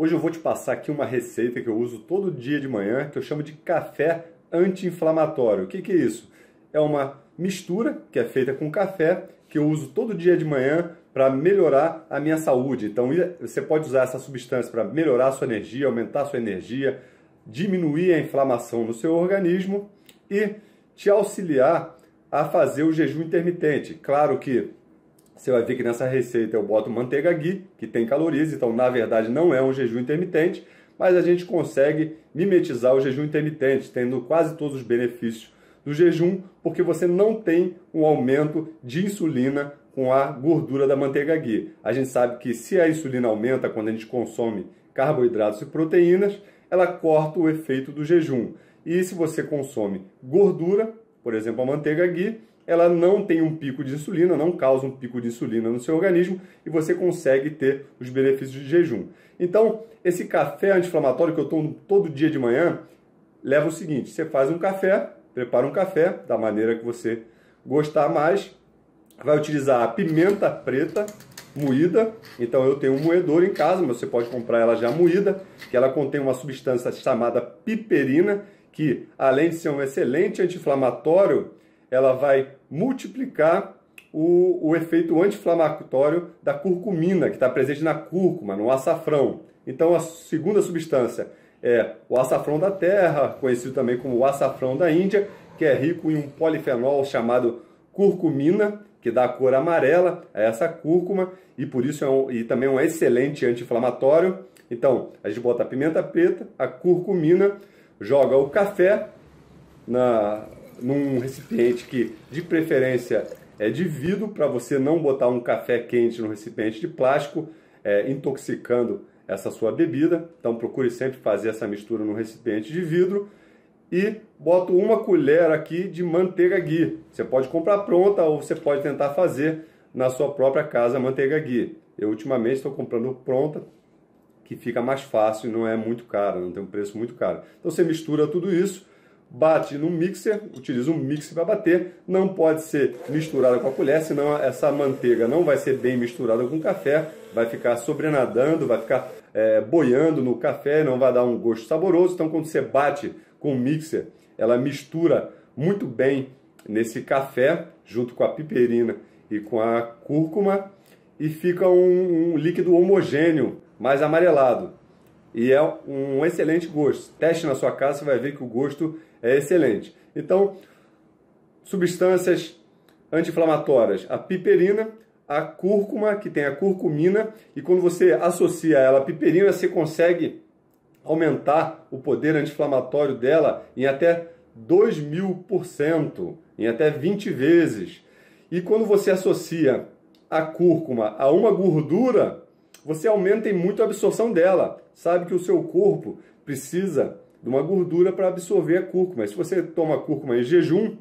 Hoje eu vou te passar aqui uma receita que eu uso todo dia de manhã, que eu chamo de café anti-inflamatório. O que, que é isso? É uma mistura que é feita com café, que eu uso todo dia de manhã para melhorar a minha saúde. Então você pode usar essa substância para melhorar a sua energia, aumentar a sua energia, diminuir a inflamação no seu organismo e te auxiliar a fazer o jejum intermitente. Claro que você vai ver que nessa receita eu boto manteiga ghee, que tem calorias, então na verdade não é um jejum intermitente, mas a gente consegue mimetizar o jejum intermitente, tendo quase todos os benefícios do jejum, porque você não tem um aumento de insulina com a gordura da manteiga ghee. A gente sabe que se a insulina aumenta quando a gente consome carboidratos e proteínas, ela corta o efeito do jejum. E se você consome gordura, por exemplo, a manteiga ghee, ela não tem um pico de insulina, não causa um pico de insulina no seu organismo e você consegue ter os benefícios de jejum. Então, esse café anti-inflamatório que eu tomo todo dia de manhã, leva o seguinte: você faz um café, prepara um café da maneira que você gostar mais, vai utilizar a pimenta preta moída. Então eu tenho um moedor em casa, mas você pode comprar ela já moída, que ela contém uma substância chamada piperina, que além de ser um excelente anti-inflamatório, ela vai multiplicar o, o efeito anti-inflamatório da curcumina, que está presente na cúrcuma, no açafrão. Então, a segunda substância é o açafrão da terra, conhecido também como o açafrão da Índia, que é rico em um polifenol chamado curcumina, que dá a cor amarela a essa cúrcuma e por isso é um, e também é um excelente anti-inflamatório. Então, a gente bota a pimenta preta, a curcumina, joga o café na, num recipiente que, de preferência, é de vidro, para você não botar um café quente no recipiente de plástico, é, intoxicando essa sua bebida. Então procure sempre fazer essa mistura no recipiente de vidro. E boto uma colher aqui de manteiga ghee. Você pode comprar pronta ou você pode tentar fazer na sua própria casa manteiga ghee. Eu ultimamente estou comprando pronta, que fica mais fácil e não é muito caro, não tem um preço muito caro. Então você mistura tudo isso bate no mixer, utiliza um mixer para bater, não pode ser misturada com a colher, senão essa manteiga não vai ser bem misturada com o café, vai ficar sobrenadando, vai ficar é, boiando no café, não vai dar um gosto saboroso. Então, quando você bate com o mixer, ela mistura muito bem nesse café, junto com a piperina e com a cúrcuma, e fica um, um líquido homogêneo, mais amarelado e é um excelente gosto. Teste na sua casa, você vai ver que o gosto é excelente. Então, substâncias anti-inflamatórias, a piperina, a cúrcuma, que tem a curcumina, e quando você associa ela à piperina, você consegue aumentar o poder anti-inflamatório dela em até 2 mil por cento, em até 20 vezes. E quando você associa a cúrcuma a uma gordura, você aumenta muito a absorção dela. Sabe que o seu corpo precisa de uma gordura para absorver a cúrcuma. Se você toma cúrcuma em jejum,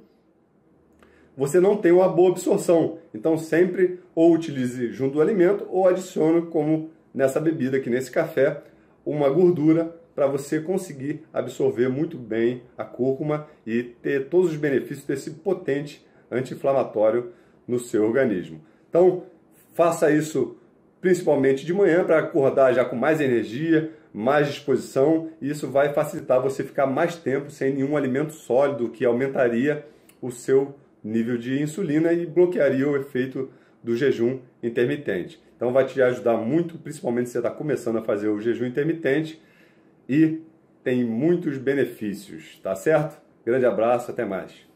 você não tem uma boa absorção. Então sempre ou utilize junto do alimento ou adicione como nessa bebida aqui nesse café uma gordura para você conseguir absorver muito bem a cúrcuma e ter todos os benefícios desse potente anti-inflamatório no seu organismo. Então, faça isso principalmente de manhã, para acordar já com mais energia, mais disposição, e isso vai facilitar você ficar mais tempo sem nenhum alimento sólido, que aumentaria o seu nível de insulina e bloquearia o efeito do jejum intermitente. Então vai te ajudar muito, principalmente se você está começando a fazer o jejum intermitente e tem muitos benefícios, tá certo? Grande abraço, até mais.